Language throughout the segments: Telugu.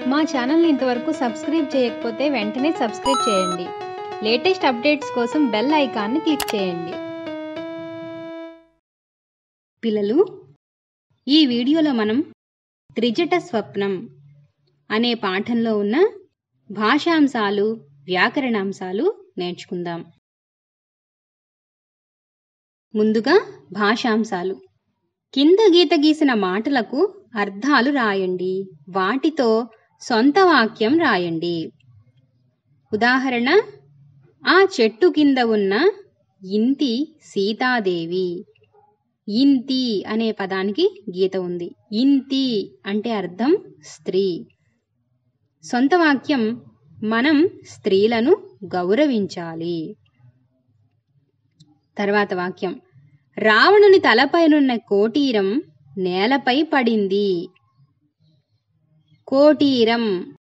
మా ఛానల్ని ఇంతవరకు సబ్స్క్రైబ్ చేయకపోతే వెంటనే సబ్స్క్రైబ్ చేయండి. లేటెస్ట్ అప్డేట్స్ కోసం బెల్ ఐకాన్ని క్లిక్ చేయండి. పిల్లలు ఈ వీడియోలో మనం త్రిజట స్వప్నం అనే పాఠంలో ఉన్న భాషాంశాలు వ్యాకరణాంశాలు నేర్చుకుందాం. ముందుగా భాషాంశాలు. కింద గీత గీసిన మాటలకు అర్థాలు రాయండి. వాటితో సొంత వాక్యం రాయండి. ఉదాహరణ ఆ చెట్టు కింద ఉన్న ఇంతి సీతాదేవి. ఇంతి అనే పదానికి గీత ఉంది. ఇంతి అంటే అర్థం స్త్రీ. సొంత వాక్యం మనం స్త్రీలను గౌరవించాలి. తర్వాత వాక్యం రావణుని తలపైనున్న కోటీరం నేలపై పడింది. కోటీరం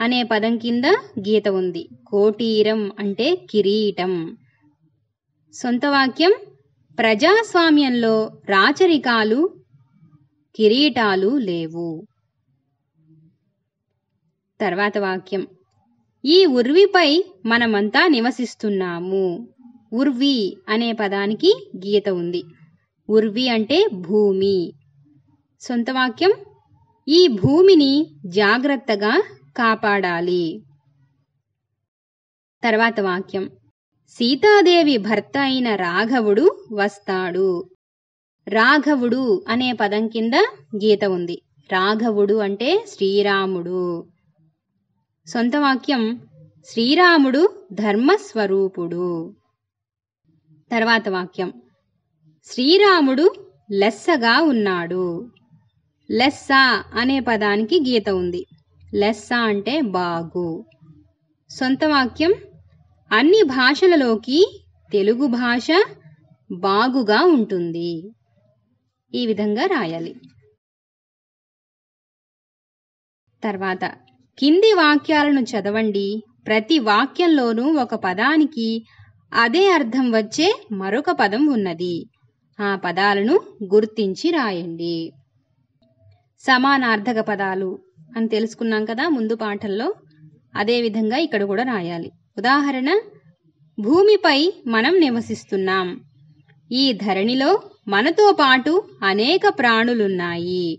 అనే పదం కింద గీత ఉంది. కోటీరం అంటే కిరీటం. సొంత వాక్యం ప్రజాస్వామ్యంలో రాచరికాలు కిరీటాలు లేవు. తర్వాత వాక్యం ఈ ఉర్విపై మనమంతా నివసిస్తున్నాము. ఉర్వి అనే పదానికి గీత ఉంది. ఉర్వి అంటే భూమి. సొంత వాక్యం ఈ భూమిని జాగ్రత్తగా కాపాడాలి. తర్వాత వాక్యం. సీతాదేవి భర్త అయిన రాఘవుడు వస్తాడు. రాఘవుడు అనే పదం కింద గీత ఉంది. రాఘవుడు అంటే శ్రీరాముడు. సొంత వాక్యం. శ్రీరాముడు ధర్మస్వరూపుడు. తర్వాత వాక్యం. శ్రీరాముడు లెస్సగా ఉన్నాడు. లెస్సా అనే పదానికి గీత ఉంది. లెస్సా అంటే బాగు. సొంత వాక్యం అన్ని భాషలలోకి తెలుగు భాష బాగుగా ఉంటుంది. ఈ విధంగా రాయాలి. తర్వాత కింది వాక్యాలను చదవండి. ప్రతి వాక్యంలోనూ ఒక పదానికి అదే అర్థం వచ్చే మరొక పదం ఉన్నది. ఆ పదాలను గుర్తించి రాయండి. సమానార్థక పదాలు అని తెలుసుకున్నాం కదా ముందు పాఠంలో. అదేవిధంగా ఇక్కడ కూడా రాయాలి. ఉదాహరణ భూమిపై మనం నివసిస్తున్నాం. ఈ ధరణిలో మనతో పాటు అనేక ప్రాణులున్నాయి.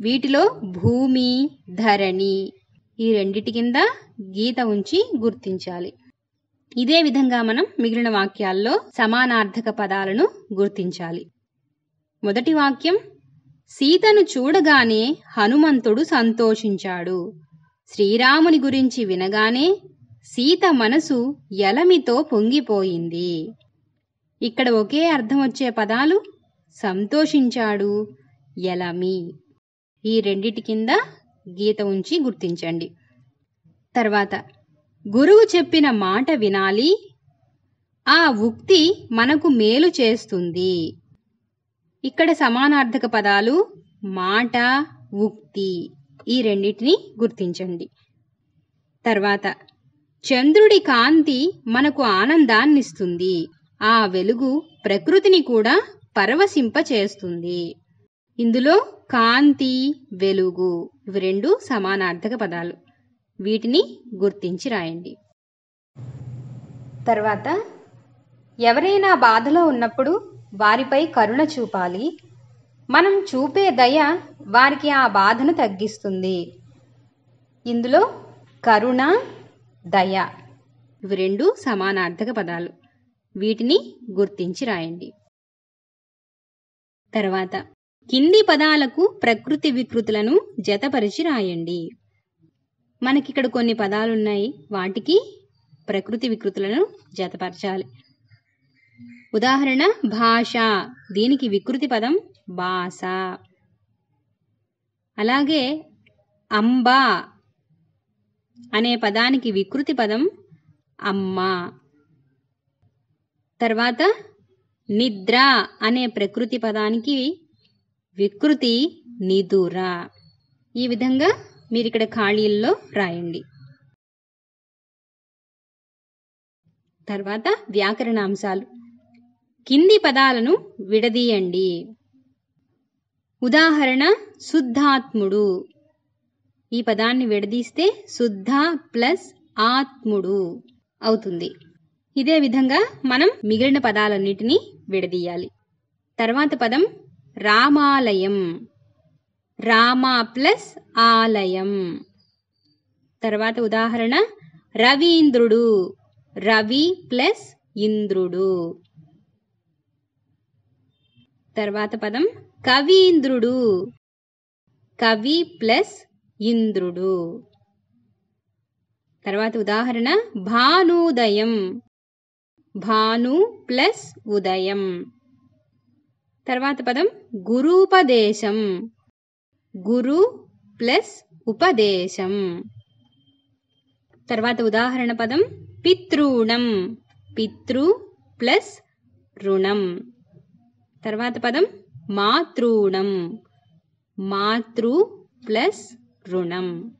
వీటిలో భూమి ధరణి ఈ రెండిటి కింద గీత ఉంచి గుర్తించాలి. ఇదే విధంగా మనం మిగిలిన వాక్యాల్లో సమానార్థక పదాలను గుర్తించాలి. మొదటి వాక్యం సీతను చూడగానే హనుమంతుడు సంతోషించాడు. శ్రీరాముని గురించి వినగానే సీత మనసు ఎలమితో పొంగిపోయింది. ఇక్కడ ఒకే అర్థం వచ్చే పదాలు సంతోషించాడు ఎలమి ఈ రెండిటి కింద గీత ఉంచి గుర్తించండి. తర్వాత గురువు చెప్పిన మాట వినాలి. ఆ ఉక్తి మనకు మేలు చేస్తుంది. ఇక్కడ సమానార్థక పదాలు మాట ఉక్తి. ఈ రెండింటిని గుర్తించండి. తర్వాత చంద్రుడి కాంతి మనకు ఆనందాన్నిస్తుంది. ఆ వెలుగు ప్రకృతిని కూడా పరవశింప చేస్తుంది ఇందులో కాంతి వెలుగు ఇవి రెండు సమానార్థక పదాలు. వీటిని గుర్తించి రాయండి. తర్వాత ఎవరైనా బాధలో ఉన్నప్పుడు వారిపై కరుణ చూపాలి. మనం చూపే దయ వారికి ఆ బాధను తగ్గిస్తుంది. ఇందులో కరుణ దయ ఇవి రెండు సమానార్థక పదాలు. వీటిని గుర్తించి రాయండి. తర్వాత కింది పదాలకు ప్రకృతి వికృతులను జతపరిచి రాయండి. మనకిక్కడ కొన్ని పదాలున్నాయి. వాటికి ప్రకృతి వికృతులను జతపరచాలి. ఉదాహరణ భాష. దీనికి వికృతి పదం బాస. అలాగే అంబా అనే పదానికి వికృతి పదం అమ్మ. తర్వాత నిద్ర అనే ప్రకృతి పదానికి వికృతి నిదుర. ఈ విధంగా మీరు ఇక్కడ ఖాళీల్లో రాయండి. తర్వాత వ్యాకరణాంశాలు. కింది పదాలను విడదీయండి. ఉదాహరణ శుద్ధాత్ముడు. ఈ పదాన్ని విడదీస్తే శుద్ధ ప్లస్ ఆత్ముడు అవుతుంది. ఇదే విధంగా మనం మిగిలిన పదాలన్నిటినీ విడదీయాలి. తర్వాత పదం రామాలయం. రామ ప్లస్ ఆలయం. తర్వాత ఉదాహరణ రవీంద్రుడు. రవి ప్లస్ ఇంద్రుడు. తర్వాత పదం కవీంద్రుడు. కవి ప్లస్ ఇంద్రుడు. తర్వాత ఉదాహరణ భానుదయం. భాను ప్లస్ ఉదయం. తర్వాత పదం గురుపదేశం. గురు ప్లస్ ఉపదేశం. తర్వాత ఉదాహరణ పదం పితృణం. పితృ ప్లస్ రుణం. తర్వాత పదం మాతృణం. మాతృ ప్లస్ రుణం.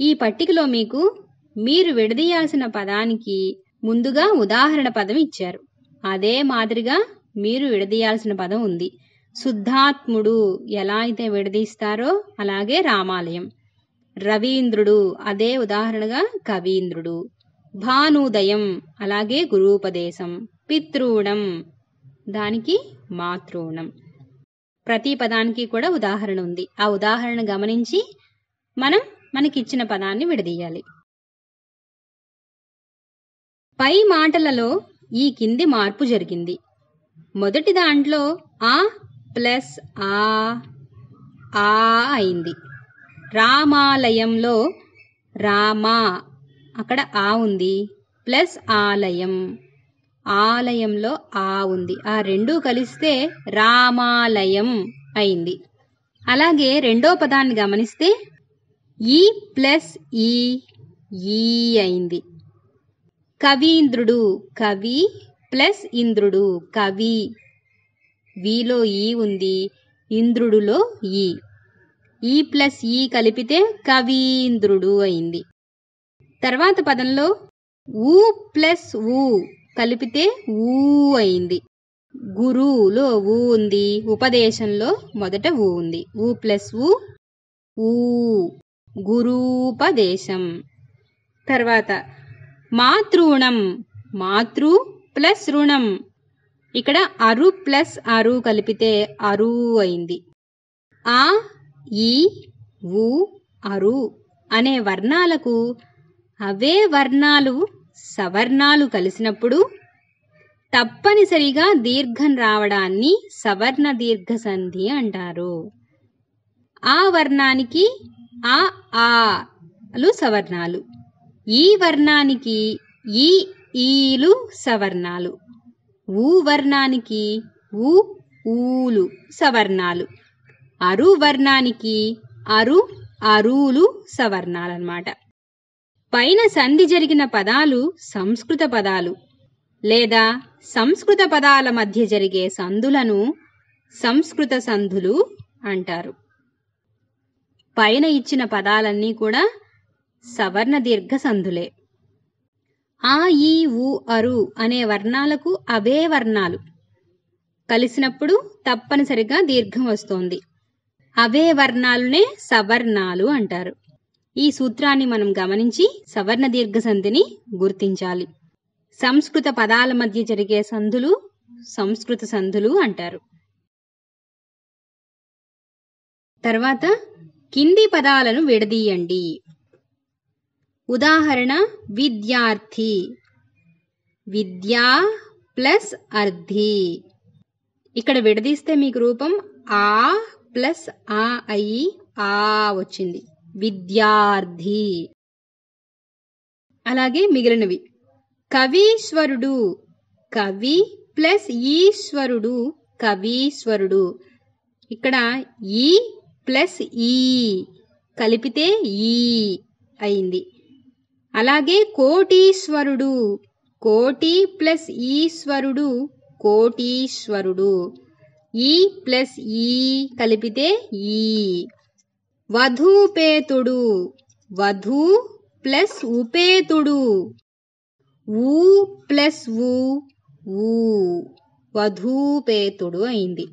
ఈ పట్టికలో మీకు మీరు విడదీయాల్సిన పదానికి ముందుగా ఉదాహరణ పదం ఇచ్చారు. అదే మాదిరిగా మీరు విడదీయాల్సిన పదం ఉంది. శుద్ధాత్ముడు ఎలా అయితే విడదీస్తారో అలాగే రామాలయం. రవీంద్రుడు అదే ఉదాహరణగా కవీంద్రుడు. భానుదయం అలాగే గురూపదేశం. పితృణం దానికి మాతృణం. ప్రతి పదానికి కూడా ఉదాహరణ ఉంది. ఆ ఉదాహరణ గమనించి మనం మనకిచ్చిన పదాన్ని విడదీయాలి. పై మాటలలో ఈ కింది మార్పు జరిగింది. మొదటి దాంట్లో ఆ ప్లస్ ఆ ఆ అయింది. రామాలయంలో రామా అక్కడ ఆ ఉంది. ప్లస్ ఆలయం. ఆలయంలో ఆ ఉంది. ఆ రెండు కలిస్తే రామాలయం అయింది. అలాగే రెండో పదాన్ని గమనిస్తే ఈ ప్లస్ ఈ ఈ అయింది. కవీంద్రుడు కవి ప్లస్ ఇంద్రుడు కవి. వీలో ఈ ఉంది ఇంద్రుడులో ఈ. ఈ ప్లస్ ఈ కలిపితే కవీంద్రుడు అయింది. తర్వాత పదంలో ఊ ప్లస్ ఊ కలిపితే ఊ అయింది. గురువులో ఊ ఉంది. ఉపదేశంలో మొదట ఊ ఉంది. ఊ ప్లస్ ఊ ఊ. గురూపదేశం. తర్వాత మాతృణం. మాతృ ప్లస్ రుణం. ఇక్కడ అరు ప్లస్ అరు కలిపితే అరు అయింది. ఆ ఈ ఊ అరు అనే వర్ణాలకు అవే వర్ణాలు సవర్ణాలు కలిసినప్పుడు తప్పనిసరిగా దీర్ఘం రావడాన్ని సవర్ణ దీర్ఘ సంధి అంటారు. ఆ వర్ణానికి ఆ ఆలు సవర్ణాలు. ఈ వర్ణానికి ఈ ఈలు సవర్ణాలు. ఊ వర్ణానికి ఊ ఊలు సవర్ణాలు. అరు వర్ణానికి అరు అరులు సవర్ణాలన్నమాట. పైన సంధి జరిగిన పదాలు సంస్కృత పదాలు లేదా సంస్కృత పదాల మధ్య జరిగే సంధులను సంస్కృత సంధులు అంటారు. పైన ఇచ్చిన పదాలన్నీ కూడా సవర్ణ దీర్ఘ సంధులే. ఆ ఈ ఉ అరు అనే వర్ణాలకు అవే వర్ణాలు. కలిసినప్పుడు తప్పనిసరిగా దీర్ఘం వస్తోంది. అవే వర్ణాలునే సవర్ణాలు అంటారు. ఈ సూత్రాన్ని మనం గమనించి సవర్ణ దీర్ఘ సంధిని గుర్తించాలి. సంస్కృత పదాల మధ్య జరిగే సంధులు సంస్కృత సంధులు అంటారు. తర్వాత కింది పదాలను విడదీయండి. ఉదాహరణ విద్యార్థి. విద్యా ప్లస్ అర్థి ఇక్కడ విడదీస్తే మీకు రూపం ఆ ప్లస్ ఆ అయి ఆ వచ్చింది. విద్యార్థి. అలాగే మిగిలినవి. కవీశ్వరుడు కవి ప్లస్ ఈశ్వరుడు కవీశ్వరుడు. ఇక్కడ ఈ ప్లస్ ఈ కలిపితే ఈ అయింది. అలాగే కోటీశ్వరుడు కోటి ప్లస్ ఈశ్వరుడు కోటీశ్వరుడు. ఈ ప్లస్ ఈ కలిపితే ఈ. వధూపేతుడు. వధూ ప్లస్ ఉపేతుడు ఊ ప్లస్ ఊ ఊ. వధూపేతుడు అయింది.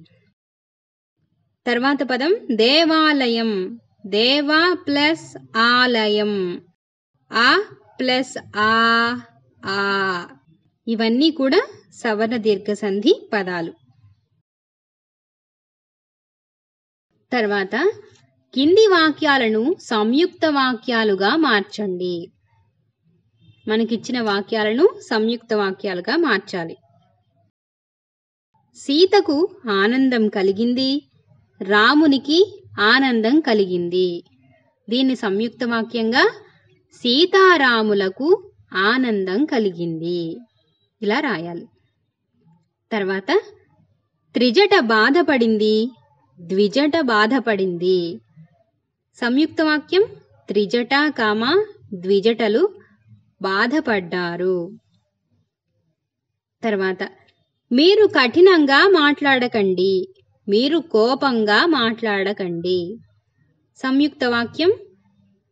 తర్వాత పదం దేవాలయం. దేవా ప్లస్ ఆలయం. ఆ ప్లస్ ఆ ఆ. ఇవన్నీ కూడా సవర్ణ దీర్ఘ సంధి పదాలు. తర్వాత కింది వాక్యాలను సంయుక్త వాక్యాలుగా మార్చండి. మనకిచ్చిన వాక్యాలను సంయుక్త వాక్యాలుగా మార్చాలి. సీతకు ఆనందం కలిగింది. రామునికి ఆనందం కలిగింది. దీన్ని సంయుక్త వాక్యంగా సీతారాములకు ఆనందం కలిగింది. ఇలా రాయాలి. తర్వాత త్రిజట బాధపడింది. ద్విజట బాధపడింది. సంయుక్త వాక్యం త్రిజట కామ ద్విజటలు బాధపడ్డారు. తర్వాత మీరు కఠినంగా మాట్లాడకండి మీరు కోపంగా మాట్లాడకండి. సంయుక్త వాక్యం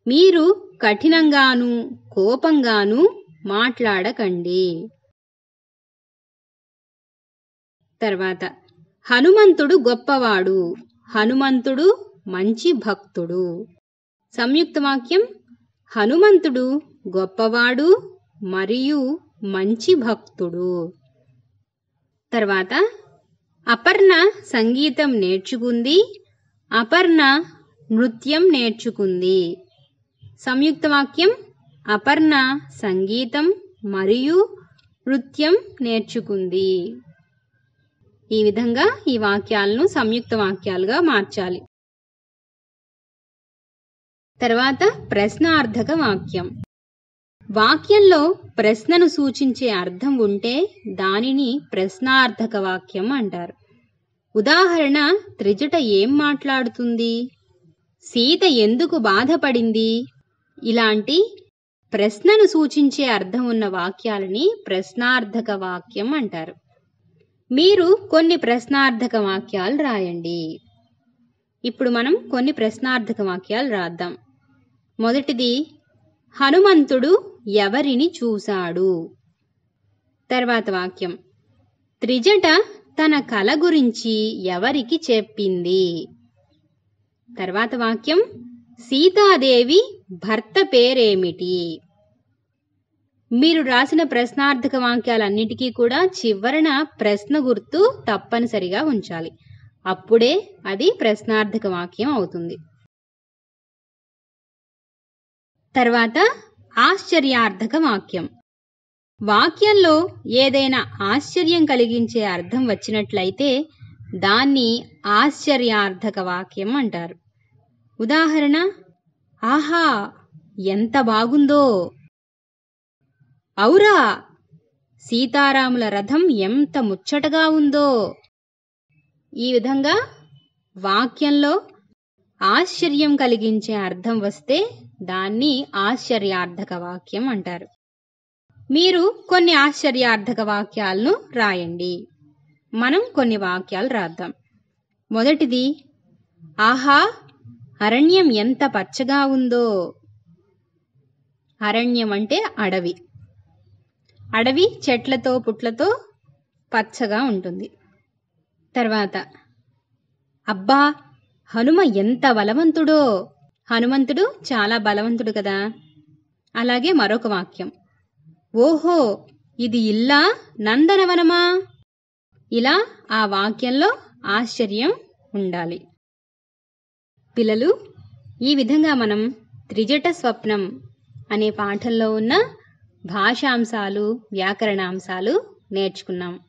మీరు కఠినంగాను కోపంగాను మాట్లాడకండి. తర్వాత హనుమంతుడు గొప్పవాడు హనుమంతుడు మంచి భక్తుడు. సంయుక్త వాక్యం హనుమంతుడు గొప్పవాడు మరియు మంచి భక్తుడు. తర్వాత అపర్ణ సంగీతం నేర్చుకుంది అపర్ణ నృత్యం నేర్చుకుంది. సంయుక్త వాక్యం అపర్ణ సంగీతం మరియు నృత్యం నేర్చుకుంది. ఈ విధంగా ఈ వాక్యాలను సంయుక్త వాక్యాలుగా మార్చాలి. తర్వాత ప్రశ్నార్థక వాక్యం వాక్యంలో ప్రశ్నను సూచించే అర్థం ఉంటే దానిని ప్రశ్నార్థక వాక్యం అంటారు. ఉదాహరణ త్రిజట ఏం మాట్లాడుతుంది? సీత ఎందుకు బాధపడింది? ఇలాంటి ప్రశ్నను సూచించే అర్థం ఉన్న వాక్యాలని ప్రశ్నార్థక వాక్యం అంటారు. మీరు కొన్ని ప్రశ్నార్థక వాక్యాలు రాయండి. ఇప్పుడు మనం కొన్ని ప్రశ్నార్థక వాక్యాలు రాద్దాం. మొదటిది హనుమంతుడు ఎవరిని చూశాడు? తర్వాత వాక్యం. త్రిజట తన కల గురించి ఎవరికి చెప్పింది? తర్వాత వాక్యం. సీతాదేవి భర్త పేరేమిటి? మీరు రాసిన ప్రశ్నార్థక వాక్యాలన్నిటికీ కూడా చివరన ప్రశ్న గుర్తు తప్పనిసరిగా ఉంచాలి. అప్పుడే అది ప్రశ్నార్థక వాక్యం అవుతుంది. తర్వాత ఆశ్చర్యార్థక వాక్యం వాక్యంలో ఏదైనా ఆశ్చర్యం కలిగించే అర్థం వచ్చినట్లయితే దాన్ని ఆశ్చర్యార్థక వాక్యం అంటారు. ఉదాహరణ ఆహా ఎంత బాగుందో! ఔరా సీతారాముల రథం ఎంత ముచ్చటగా ఉందో! ఈ విధంగా వాక్యంలో ఆశ్చర్యం కలిగించే అర్థం వస్తే దాన్ని ఆశ్చర్యార్థక వాక్యం అంటారు. మీరు కొన్ని ఆశ్చర్యార్థక వాక్యాలను రాయండి. మనం కొన్ని వాక్యాలు రాద్దాం. మొదటిది ఆహా అరణ్యం ఎంత పచ్చగా ఉందో. అరణ్యం అంటే అడవి. అడవి చెట్లతో పుట్లతో పచ్చగా ఉంటుంది. తర్వాత అబ్బా హనుమ ఎంత బలవంతుడో హనుమంతుడు చాలా బలవంతుడు కదా? అలాగే మరొక వాక్యం. ఓహో ఇది ఇల్లా? నందనవనమా? ఇలా ఆ వాక్యంలో ఆశ్చర్యం ఉండాలి. పిల్లలు ఈ విధంగా మనం త్రిజట స్వప్నం అనే పాఠంలో ఉన్న భాషాంశాలు వ్యాకరణాంశాలు నేర్చుకున్నాం.